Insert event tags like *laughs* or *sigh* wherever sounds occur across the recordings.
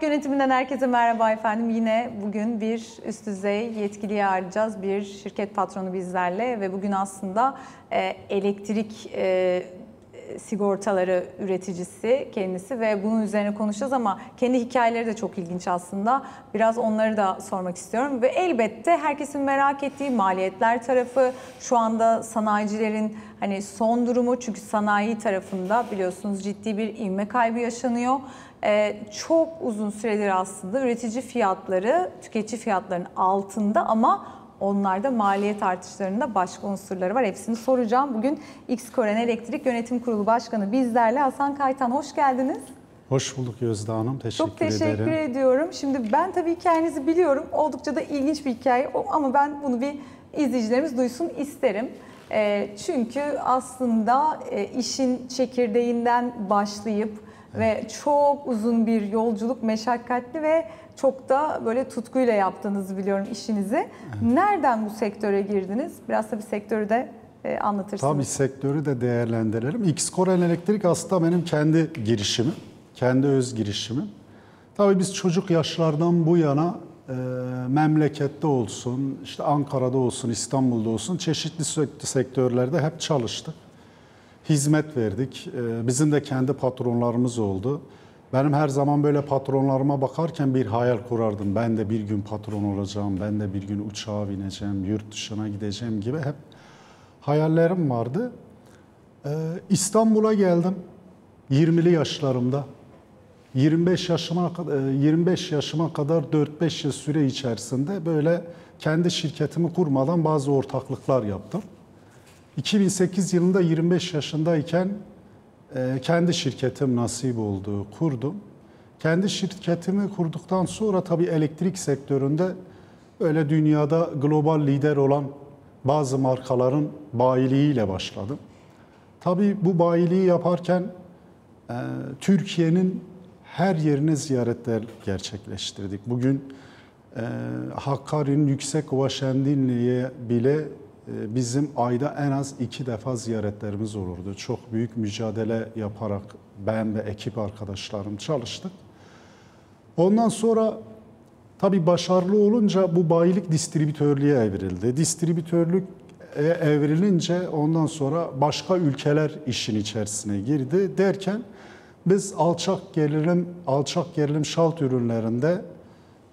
Güvenlik yönetiminden herkese merhaba efendim. Yine bugün bir üst düzey yetkiliyi ağırlayacağız. Bir şirket patronu bizlerle ve bugün aslında e, elektrik e, sigortaları üreticisi kendisi ve bunun üzerine konuşacağız ama kendi hikayeleri de çok ilginç aslında. Biraz onları da sormak istiyorum ve elbette herkesin merak ettiği maliyetler tarafı, şu anda sanayicilerin hani son durumu çünkü sanayi tarafında biliyorsunuz ciddi bir ivme kaybı yaşanıyor. Ee, çok uzun süredir aslında üretici fiyatları tüketici fiyatlarının altında ama onlarda maliyet artışlarında başka unsurları var. Hepsini soracağım. Bugün X Koren Elektrik Yönetim Kurulu Başkanı bizlerle Hasan Kaytan hoş geldiniz. Hoş bulduk Gözde Hanım. Teşekkür Çok teşekkür ederim. ediyorum. Şimdi ben tabii hikayenizi biliyorum. Oldukça da ilginç bir hikaye ama ben bunu bir izleyicilerimiz duysun isterim. E, çünkü aslında e, işin çekirdeğinden başlayıp ve çok uzun bir yolculuk, meşakkatli ve çok da böyle tutkuyla yaptığınızı biliyorum işinizi. Nereden bu sektöre girdiniz? Biraz tabii sektörü de e, anlatırsınız. Tabii sektörü de değerlendirelim. X Koren Elektrik aslında benim kendi girişimim. Kendi öz girişimim. Tabii biz çocuk yaşlardan bu yana e, memlekette olsun, işte Ankara'da olsun, İstanbul'da olsun çeşitli sek- sektörlerde hep çalıştık. Hizmet verdik. E, bizim de kendi patronlarımız oldu. Benim her zaman böyle patronlarıma bakarken bir hayal kurardım. Ben de bir gün patron olacağım, ben de bir gün uçağa bineceğim, yurt dışına gideceğim gibi hep hayallerim vardı. Ee, İstanbul'a geldim 20'li yaşlarımda. 25 yaşıma kadar 25 yaşıma kadar 4-5 yıl süre içerisinde böyle kendi şirketimi kurmadan bazı ortaklıklar yaptım. 2008 yılında 25 yaşındayken e, kendi şirketim nasip oldu, kurdum. Kendi şirketimi kurduktan sonra tabii elektrik sektöründe öyle dünyada global lider olan bazı markaların bayiliğiyle başladım. Tabii bu bayiliği yaparken e, Türkiye'nin her yerine ziyaretler gerçekleştirdik. Bugün e, Hakkari'nin Yüksekova Şendinli'ye bile bizim ayda en az iki defa ziyaretlerimiz olurdu. Çok büyük mücadele yaparak ben ve ekip arkadaşlarım çalıştık. Ondan sonra tabii başarılı olunca bu bayilik distribütörlüğe evrildi. Distribütörlük evrilince ondan sonra başka ülkeler işin içerisine girdi derken biz alçak gerilim alçak gerilim şalt ürünlerinde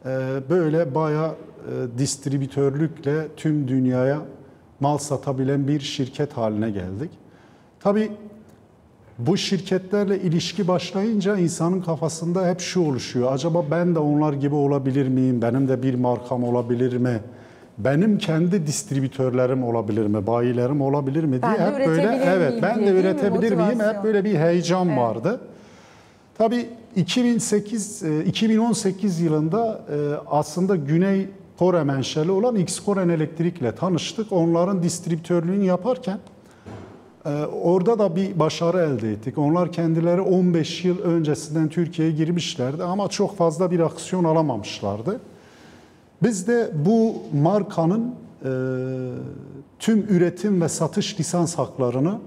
e, böyle bayağı e, distribütörlükle tüm dünyaya mal satabilen bir şirket haline geldik. Tabii bu şirketlerle ilişki başlayınca insanın kafasında hep şu oluşuyor. Acaba ben de onlar gibi olabilir miyim? Benim de bir markam olabilir mi? Benim kendi distribütörlerim olabilir mi? Bayilerim olabilir mi diye Ben hep böyle üretebilir evet miyim ben de değil mi? üretebilir miyim? Hep böyle bir heyecan Evet. vardı. Tabii 2008 e, 2018 yılında e, aslında Güney Kore menşeli olan X Koren Elektrik'le tanıştık. Onların distribütörlüğünü yaparken e, orada da bir başarı elde ettik. Onlar kendileri 15 yıl öncesinden Türkiye'ye girmişlerdi ama çok fazla bir aksiyon alamamışlardı. Biz de bu markanın e, tüm üretim ve satış lisans haklarını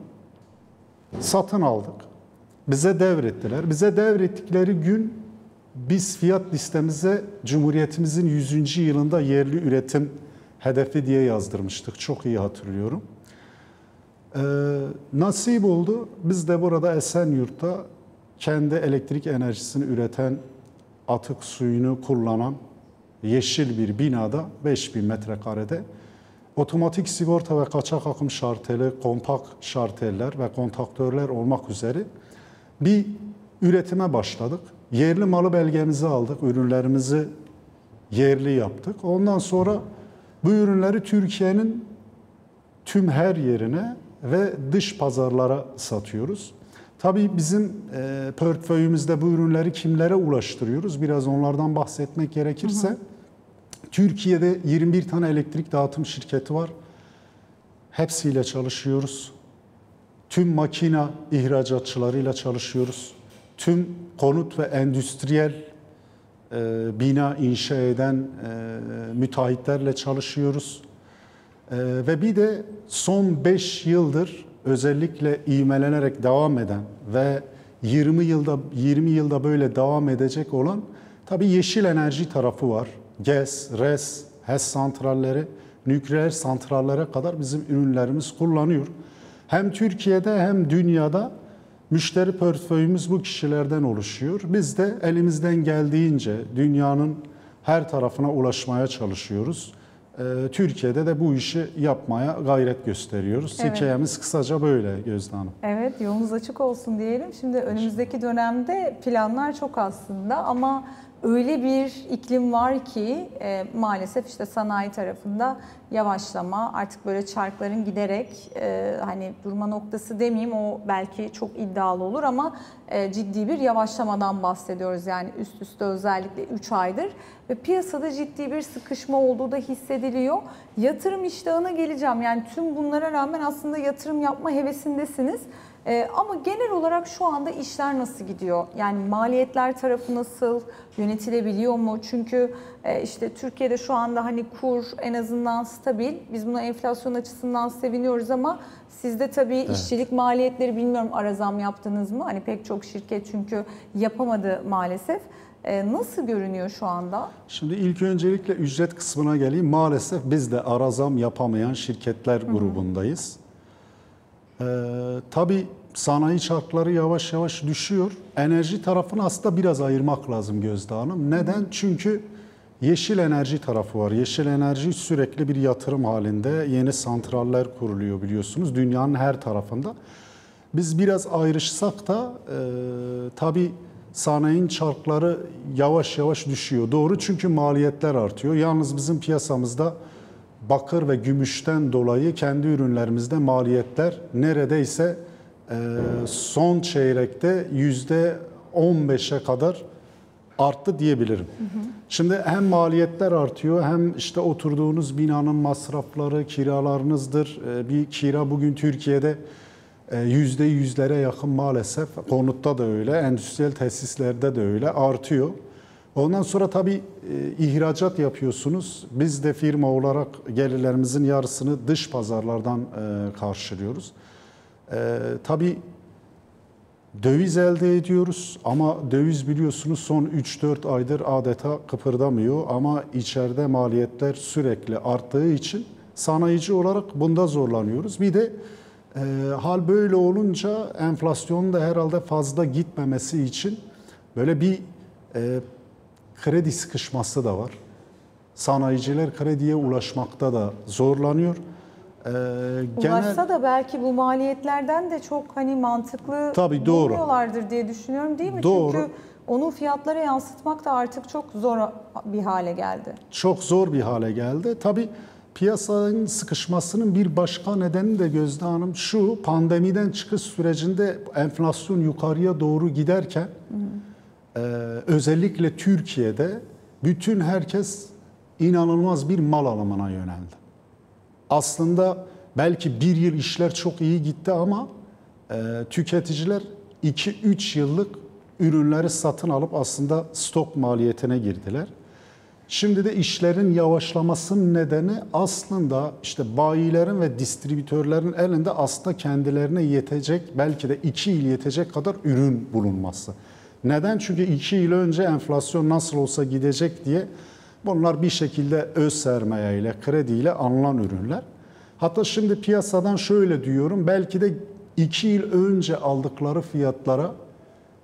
satın aldık. Bize devrettiler. Bize devrettikleri gün biz fiyat listemize Cumhuriyetimizin 100. yılında yerli üretim hedefi diye yazdırmıştık. Çok iyi hatırlıyorum. Ee, nasip oldu. Biz de burada Esenyurt'ta kendi elektrik enerjisini üreten, atık suyunu kullanan yeşil bir binada 5000 metrekarede otomatik sigorta ve kaçak akım şarteli, kompakt şarteller ve kontaktörler olmak üzere bir üretime başladık. Yerli malı belgemizi aldık, ürünlerimizi yerli yaptık. Ondan sonra bu ürünleri Türkiye'nin tüm her yerine ve dış pazarlara satıyoruz. Tabii bizim e, portföyümüzde bu ürünleri kimlere ulaştırıyoruz? Biraz onlardan bahsetmek gerekirse. Türkiye'de 21 tane elektrik dağıtım şirketi var. Hepsiyle çalışıyoruz. Tüm makina ihracatçılarıyla çalışıyoruz. Tüm konut ve endüstriyel e, bina inşa eden e, müteahhitlerle çalışıyoruz. E, ve bir de son 5 yıldır özellikle ivmelenerek devam eden ve 20 yılda 20 yılda böyle devam edecek olan Tabii yeşil enerji tarafı var. GES, RES, HES santralleri, nükleer santrallere kadar bizim ürünlerimiz kullanıyor. Hem Türkiye'de hem dünyada müşteri portföyümüz bu kişilerden oluşuyor. Biz de elimizden geldiğince dünyanın her tarafına ulaşmaya çalışıyoruz. Ee, Türkiye'de de bu işi yapmaya gayret gösteriyoruz. Evet. Hikayemiz kısaca böyle Gözde Hanım. Evet, yolunuz açık olsun diyelim. Şimdi önümüzdeki dönemde planlar çok aslında ama öyle bir iklim var ki e, maalesef işte sanayi tarafında yavaşlama, artık böyle çarkların giderek e, hani durma noktası demeyeyim o belki çok iddialı olur ama e, ciddi bir yavaşlamadan bahsediyoruz. Yani üst üste özellikle 3 aydır ve piyasada ciddi bir sıkışma olduğu da hissediliyor. Yatırım iştahına geleceğim. Yani tüm bunlara rağmen aslında yatırım yapma hevesindesiniz. Ee, ama genel olarak şu anda işler nasıl gidiyor? Yani maliyetler tarafı nasıl? Yönetilebiliyor mu? Çünkü e, işte Türkiye'de şu anda hani kur en azından stabil. Biz buna enflasyon açısından seviniyoruz ama sizde tabii işçilik maliyetleri bilmiyorum ara zam yaptınız mı? Hani pek çok şirket çünkü yapamadı maalesef. Ee, nasıl görünüyor şu anda? Şimdi ilk öncelikle ücret kısmına geleyim. Maalesef biz de arazam yapamayan şirketler grubundayız. Ee, tabii sanayi çarkları yavaş yavaş düşüyor. Enerji tarafını aslında biraz ayırmak lazım Gözde Hanım. Neden? Çünkü yeşil enerji tarafı var. Yeşil enerji sürekli bir yatırım halinde. Yeni santraller kuruluyor biliyorsunuz dünyanın her tarafında. Biz biraz ayrışsak da e, tabii sanayinin çarkları yavaş yavaş düşüyor. Doğru çünkü maliyetler artıyor. Yalnız bizim piyasamızda bakır ve gümüşten dolayı kendi ürünlerimizde maliyetler neredeyse son çeyrekte yüzde 15'e kadar arttı diyebilirim. Şimdi hem maliyetler artıyor hem işte oturduğunuz binanın masrafları, kiralarınızdır. E, Bir kira bugün Türkiye'de e, yüzde yüzlere yakın maalesef. Konutta da öyle, endüstriyel tesislerde de öyle artıyor. Ondan sonra tabii e, ihracat yapıyorsunuz. Biz de firma olarak gelirlerimizin yarısını dış pazarlardan e, karşılıyoruz. E, tabii döviz elde ediyoruz ama döviz biliyorsunuz son 3-4 aydır adeta kıpırdamıyor ama içeride maliyetler sürekli arttığı için sanayici olarak bunda zorlanıyoruz. Bir de e, hal böyle olunca enflasyonun da herhalde fazla gitmemesi için böyle bir e, kredi sıkışması da var. Sanayiciler krediye ulaşmakta da zorlanıyor. Ee, Ulaşsa da belki bu maliyetlerden de çok hani mantıklı Tabii, doğru. bulmuyorlardır diye düşünüyorum değil mi? Doğru. Çünkü onu fiyatlara yansıtmak da artık çok zor bir hale geldi. çok zor bir hale geldi. Tabii piyasanın sıkışmasının bir başka nedeni de Gözde Hanım şu pandemiden çıkış sürecinde enflasyon yukarıya doğru giderken e, özellikle Türkiye'de bütün herkes inanılmaz bir mal alımına yöneldi. Aslında belki bir yıl işler çok iyi gitti ama e, tüketiciler 2-3 yıllık ürünleri satın alıp aslında stok maliyetine girdiler. Şimdi de işlerin yavaşlamasının nedeni aslında işte bayilerin ve distribütörlerin elinde aslında kendilerine yetecek belki de 2 yıl yetecek kadar ürün bulunması. Neden? Çünkü 2 yıl önce enflasyon nasıl olsa gidecek diye bunlar bir şekilde öz sermayeyle, krediyle alınan ürünler. Hatta şimdi piyasadan şöyle diyorum belki de 2 yıl önce aldıkları fiyatlara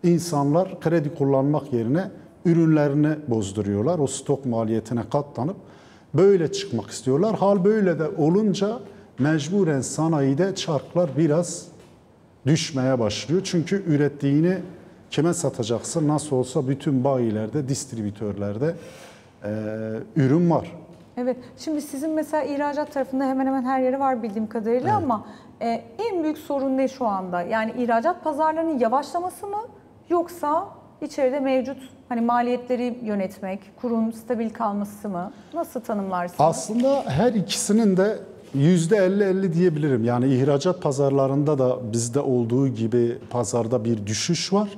insanlar kredi kullanmak yerine ürünlerini bozduruyorlar. O stok maliyetine katlanıp böyle çıkmak istiyorlar. Hal böyle de olunca mecburen sanayide çarklar biraz düşmeye başlıyor. Çünkü ürettiğini kime satacaksın? Nasıl olsa bütün bayilerde, distribütörlerde e, ürün var. Evet. Şimdi sizin mesela ihracat tarafında hemen hemen her yeri var bildiğim kadarıyla ama e, en büyük sorun ne şu anda? Yani ihracat pazarlarının yavaşlaması mı yoksa içeride mevcut hani maliyetleri yönetmek, kurun stabil kalması mı? Nasıl tanımlarsınız? Aslında her ikisinin de yüzde 50-50 diyebilirim. Yani ihracat pazarlarında da bizde olduğu gibi pazarda bir düşüş var.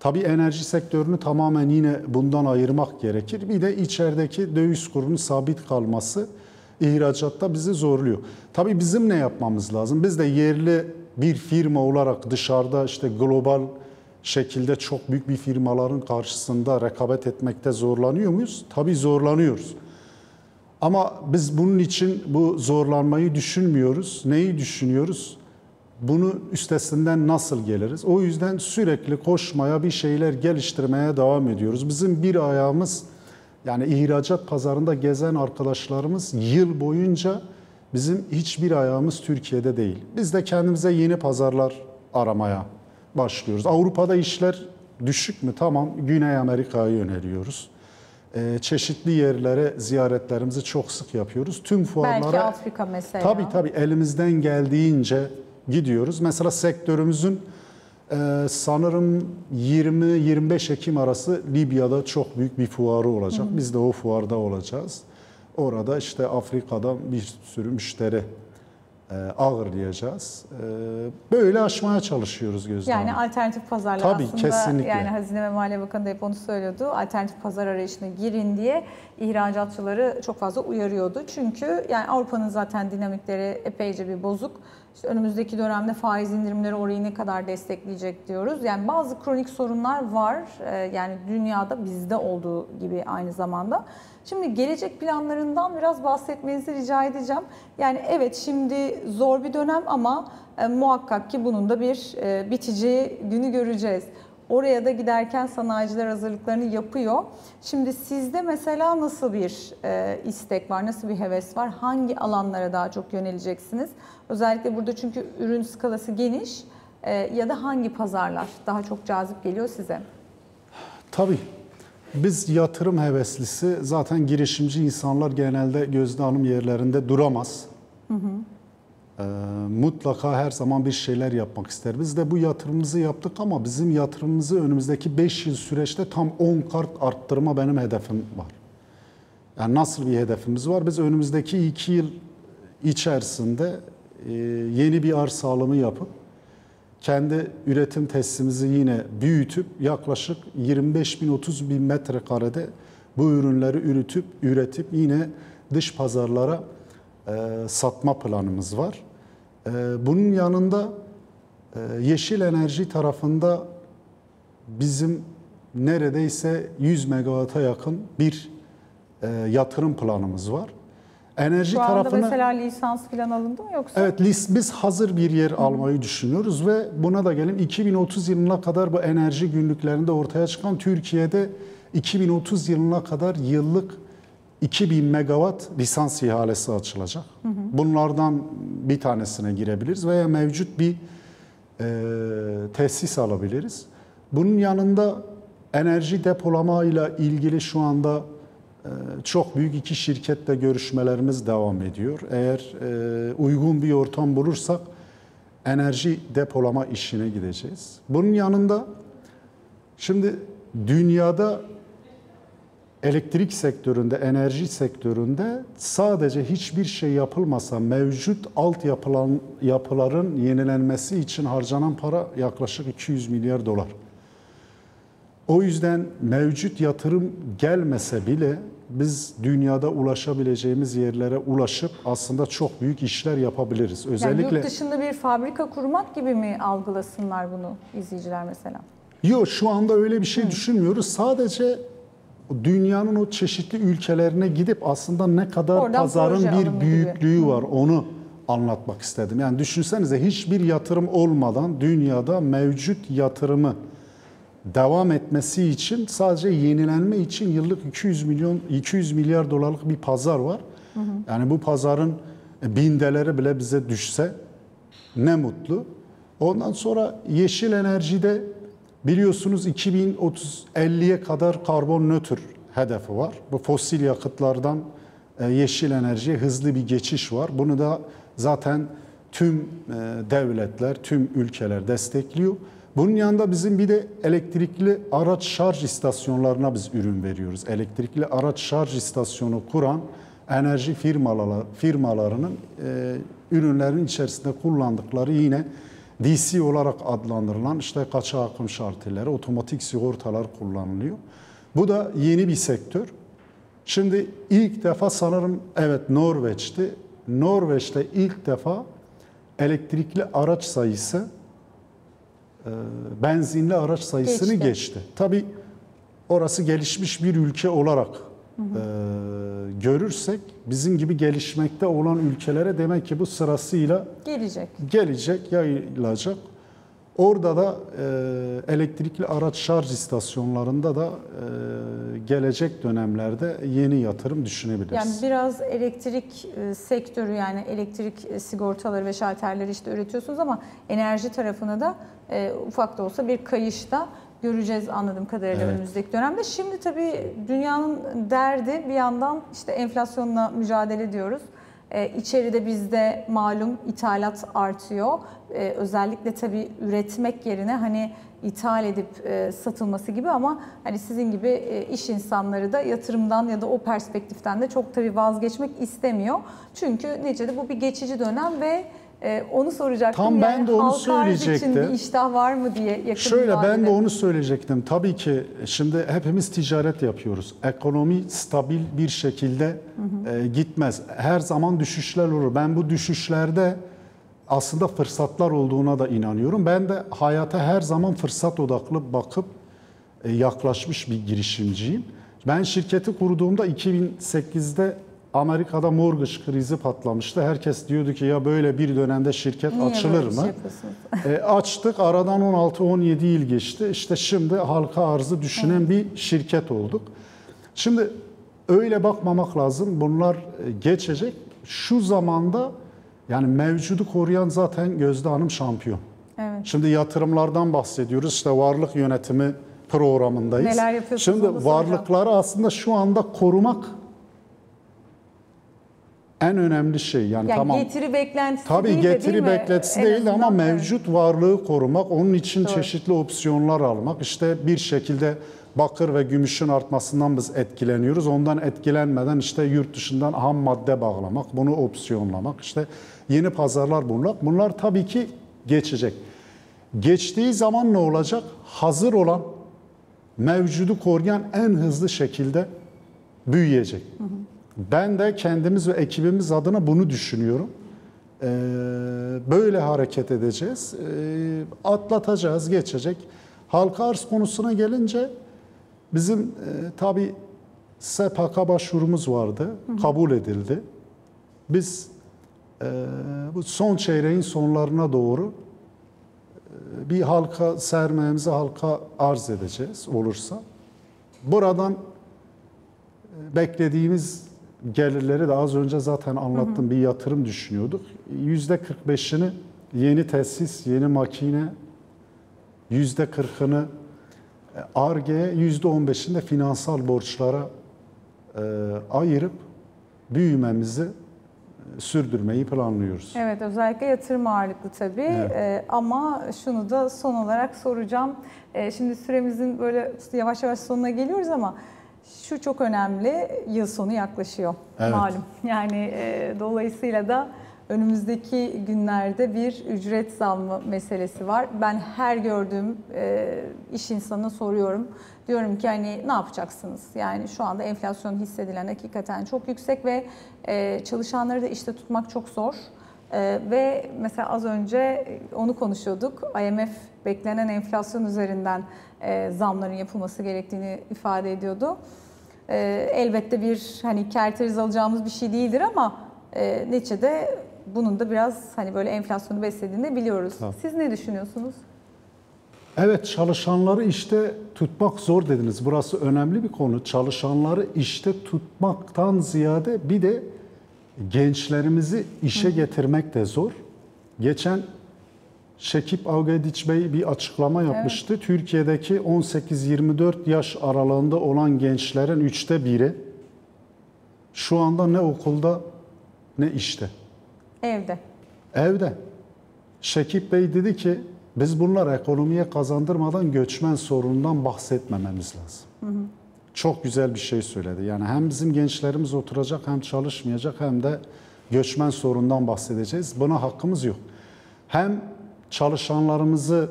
Tabii enerji sektörünü tamamen yine bundan ayırmak gerekir. Bir de içerideki döviz kurunun sabit kalması ihracatta bizi zorluyor. Tabii bizim ne yapmamız lazım? Biz de yerli bir firma olarak dışarıda işte global şekilde çok büyük bir firmaların karşısında rekabet etmekte zorlanıyor muyuz? Tabii zorlanıyoruz. Ama biz bunun için bu zorlanmayı düşünmüyoruz. Neyi düşünüyoruz? Bunu üstesinden nasıl geliriz? O yüzden sürekli koşmaya, bir şeyler geliştirmeye devam ediyoruz. Bizim bir ayağımız yani ihracat pazarında gezen arkadaşlarımız yıl boyunca bizim hiçbir ayağımız Türkiye'de değil. Biz de kendimize yeni pazarlar aramaya başlıyoruz. Avrupa'da işler düşük mü? Tamam Güney Amerika'ya yöneliyoruz. Ee, çeşitli yerlere ziyaretlerimizi çok sık yapıyoruz. Tüm fuarlara Belki Afrika mesela. Tabii tabii elimizden geldiğince gidiyoruz. Mesela sektörümüzün e, sanırım 20-25 Ekim arası Libya'da çok büyük bir fuarı olacak. Biz de o fuarda olacağız. Orada işte Afrika'dan bir sürü müşteri e, ağırlayacağız. E, böyle aşmaya çalışıyoruz Gözde Yani Hanım. alternatif pazarlar Tabii, aslında kesinlikle. yani Hazine ve Maliye Bakanı da hep onu söylüyordu. Alternatif pazar arayışına girin diye ihracatçıları çok fazla uyarıyordu. Çünkü yani Avrupa'nın zaten dinamikleri epeyce bir bozuk. İşte önümüzdeki dönemde faiz indirimleri orayı ne kadar destekleyecek diyoruz. Yani bazı kronik sorunlar var. Ee, Yani dünyada bizde olduğu gibi aynı zamanda. Şimdi gelecek planlarından biraz bahsetmenizi rica edeceğim. Yani evet şimdi zor bir dönem ama e, muhakkak ki bunun da bir e, bitici günü göreceğiz. Oraya da giderken sanayiciler hazırlıklarını yapıyor. Şimdi sizde mesela nasıl bir e, istek var, nasıl bir heves var? Hangi alanlara daha çok yöneleceksiniz? Özellikle burada çünkü ürün skalası geniş e, ya da hangi pazarlar daha çok cazip geliyor size? Tabii. Biz yatırım heveslisi zaten girişimci insanlar genelde Gözde Hanım yerlerinde duramaz. Ee, mutlaka her zaman bir şeyler yapmak ister. Biz de bu yatırımımızı yaptık ama bizim yatırımımızı önümüzdeki 5 yıl süreçte tam 10 kart arttırma benim hedefim var. Yani nasıl bir hedefimiz var? Biz önümüzdeki 2 yıl içerisinde e, yeni bir arsa alımı yapıp kendi üretim tesisimizi yine büyütüp yaklaşık 25 bin 30 bin metrekarede bu ürünleri üretip üretip yine dış pazarlara e, satma planımız var. E, bunun yanında e, yeşil enerji tarafında bizim neredeyse 100 megawata yakın bir e, yatırım planımız var. Enerji Şu anda tarafını mesela lisans falan alındı mı yoksa? Evet lis- biz hazır bir yer almayı düşünüyoruz ve buna da gelin 2030 yılına kadar bu enerji günlüklerinde ortaya çıkan Türkiye'de 2030 yılına kadar yıllık 2000 megawatt lisans ihalesi açılacak. Bunlardan bir tanesine girebiliriz veya mevcut bir e, tesis alabiliriz. Bunun yanında enerji depolama ile ilgili şu anda e, çok büyük iki şirketle görüşmelerimiz devam ediyor. Eğer e, uygun bir ortam bulursak enerji depolama işine gideceğiz. Bunun yanında şimdi dünyada elektrik sektöründe, enerji sektöründe sadece hiçbir şey yapılmasa mevcut altyapılan yapıların yenilenmesi için harcanan para yaklaşık 200 milyar dolar. O yüzden mevcut yatırım gelmese bile biz dünyada ulaşabileceğimiz yerlere ulaşıp aslında çok büyük işler yapabiliriz. Yani Özellikle yurt dışında bir fabrika kurmak gibi mi algılasınlar bunu izleyiciler mesela? Yok şu anda öyle bir şey düşünmüyoruz. Sadece dünyanın o çeşitli ülkelerine gidip aslında ne kadar Oradan pazarın bir gibi. büyüklüğü var onu anlatmak istedim. Yani düşünsenize hiçbir yatırım olmadan dünyada mevcut yatırımı devam etmesi için sadece yenilenme için yıllık 200 milyon 200 milyar dolarlık bir pazar var. Yani bu pazarın bindeleri bile bize düşse ne mutlu. Ondan sonra yeşil enerjide biliyorsunuz 2030-50'ye kadar karbon nötr hedefi var. Bu fosil yakıtlardan e, yeşil enerjiye hızlı bir geçiş var. Bunu da zaten tüm e, devletler, tüm ülkeler destekliyor. Bunun yanında bizim bir de elektrikli araç şarj istasyonlarına biz ürün veriyoruz. Elektrikli araç şarj istasyonu kuran enerji firmaları, firmalarının e, ürünlerin içerisinde kullandıkları yine DC olarak adlandırılan işte kaçak akım şartları, otomatik sigortalar kullanılıyor. Bu da yeni bir sektör. Şimdi ilk defa sanırım evet Norveç'ti. Norveç'te ilk defa elektrikli araç sayısı e, benzinli araç sayısını Geçti. geçti. Tabii orası gelişmiş bir ülke olarak e, görürsek bizim gibi gelişmekte olan ülkelere demek ki bu sırasıyla Gelecek. gelecek, yayılacak. Orada da e, elektrikli araç şarj istasyonlarında da e, gelecek dönemlerde yeni yatırım düşünebiliriz. Yani biraz elektrik e, sektörü yani elektrik e, sigortaları ve şalterleri işte üretiyorsunuz ama enerji tarafına da e, ufak da olsa bir kayışta göreceğiz anladığım kadarıyla Evet. önümüzdeki dönemde. Şimdi tabii dünyanın derdi bir yandan işte enflasyonla mücadele ediyoruz. Ee, içeride bizde malum ithalat artıyor. Ee, özellikle tabii üretmek yerine hani ithal edip e, satılması gibi ama hani sizin gibi e, iş insanları da yatırımdan ya da o perspektiften de çok tabii vazgeçmek istemiyor. Çünkü neticede bu bir geçici dönem ve e, onu soracaktım. Tam ben de onu arz için söyleyecektim. bir iştah var mı diye yakın Şöyle ben vadede. de onu söyleyecektim. Tabii ki şimdi hepimiz ticaret yapıyoruz. Ekonomi stabil bir şekilde e, gitmez. Her zaman düşüşler olur. Ben bu düşüşlerde aslında fırsatlar olduğuna da inanıyorum. Ben de hayata her zaman fırsat odaklı bakıp e, yaklaşmış bir girişimciyim. Ben şirketi kurduğumda 2008'de Amerika'da mortgage krizi patlamıştı. Herkes diyordu ki ya böyle bir dönemde şirket Niye açılır şey mı? yapıyorsunuz? *laughs* E, açtık aradan 16-17 yıl geçti. İşte şimdi halka arzı düşünen bir şirket olduk. Şimdi öyle bakmamak lazım. Bunlar e, geçecek. Şu zamanda yani mevcudu koruyan zaten Gözde Hanım şampiyon. Evet. Şimdi yatırımlardan bahsediyoruz. İşte varlık yönetimi programındayız. Neler yapıyorsunuz Şimdi varlıkları aslında şu anda korumak en önemli şey. Yani, Yani tamam. getiri beklentisi Tabii değil de getiri değil mi? beklentisi En değil ama evet. mevcut varlığı korumak, onun için Doğru. çeşitli opsiyonlar almak. İşte bir şekilde bakır ve gümüşün artmasından biz etkileniyoruz. Ondan etkilenmeden işte yurt dışından ham madde bağlamak, bunu opsiyonlamak, işte yeni pazarlar bulmak. Bunlar tabii ki geçecek. Geçtiği zaman ne olacak? Hazır olan, mevcudu koruyan en hızlı şekilde büyüyecek. Ben de kendimiz ve ekibimiz adına bunu düşünüyorum. Ee, böyle hareket edeceğiz. Ee, atlatacağız, geçecek. Halka arz konusuna gelince bizim e, tabii SPK başvurumuz vardı. Kabul edildi. Biz e, bu son çeyreğin sonlarına doğru e, bir halka sermayemizi halka arz edeceğiz olursa. Buradan e, beklediğimiz gelirleri de az önce zaten anlattım bir yatırım düşünüyorduk. Yüzde 45'ini yeni tesis, yeni makine, yüzde 40'ını ARGE'ye, yüzde 15'ini de finansal borçlara e, ayırıp büyümemizi e, sürdürmeyi planlıyoruz. Evet özellikle yatırım ağırlıklı tabii Evet. Ee, ama şunu da son olarak soracağım. Ee, şimdi süremizin böyle yavaş yavaş sonuna geliyoruz ama şu çok önemli yıl sonu yaklaşıyor Evet. malum. Yani e, dolayısıyla da önümüzdeki günlerde bir ücret zammı meselesi var. Ben her gördüğüm e, iş insanına soruyorum. Diyorum ki hani ne yapacaksınız? Yani şu anda enflasyon hissedilen hakikaten çok yüksek ve e, çalışanları da işte tutmak çok zor. Ee, ve mesela az önce onu konuşuyorduk. IMF beklenen enflasyon üzerinden e, zamların yapılması gerektiğini ifade ediyordu. Ee, elbette bir hani kerteriz alacağımız bir şey değildir ama e, neticede bunun da biraz hani böyle enflasyonu beslediğini biliyoruz. Tabii. Siz ne düşünüyorsunuz? Evet çalışanları işte tutmak zor dediniz. Burası önemli bir konu. Çalışanları işte tutmaktan ziyade bir de gençlerimizi işe getirmek de zor. Geçen Şekip Avgediç Bey bir açıklama yapmıştı. Türkiye'deki 18-24 yaş aralığında olan gençlerin üçte biri şu anda ne okulda ne işte. Evde. Evde. Şekip Bey dedi ki biz bunlar ekonomiye kazandırmadan göçmen sorunundan bahsetmememiz lazım. Çok güzel bir şey söyledi. Yani hem bizim gençlerimiz oturacak hem çalışmayacak hem de göçmen sorundan bahsedeceğiz. Buna hakkımız yok. Hem çalışanlarımızı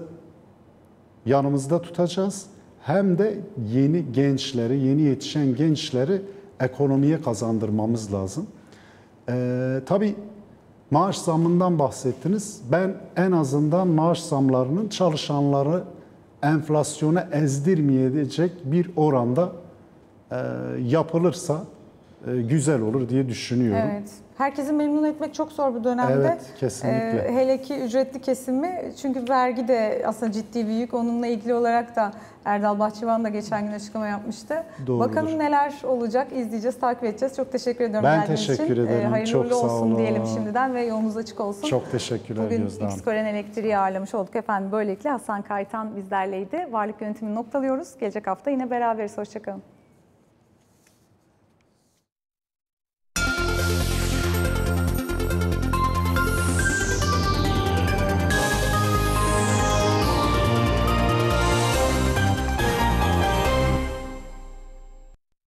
yanımızda tutacağız hem de yeni gençleri, yeni yetişen gençleri ekonomiye kazandırmamız lazım. Ee, tabii Maaş zammından bahsettiniz. Ben en azından maaş zamlarının çalışanları enflasyona ezdirmeyecek bir oranda e, yapılırsa e, güzel olur diye düşünüyorum. Evet. Herkesi memnun etmek çok zor bu dönemde. Evet, kesinlikle. Ee, hele ki ücretli kesimi çünkü vergi de aslında ciddi bir yük. Onunla ilgili olarak da Erdal Bahçıvan da geçen gün açıklama yapmıştı. Doğrudur. Bakalım neler olacak izleyeceğiz, takip edeceğiz. Çok teşekkür ediyorum Ben geldiğiniz teşekkür için. Ee, ederim. hayırlı Çok uğurlu sağ olsun olun. diyelim şimdiden ve yolunuz açık olsun. Çok teşekkürler Bugün Gözde Hanım. X Koren Elektriği ağırlamış olduk efendim. Böylelikle Hasan Kaytan bizlerleydi. Varlık yönetimini noktalıyoruz. Gelecek hafta yine beraberiz. Hoşçakalın.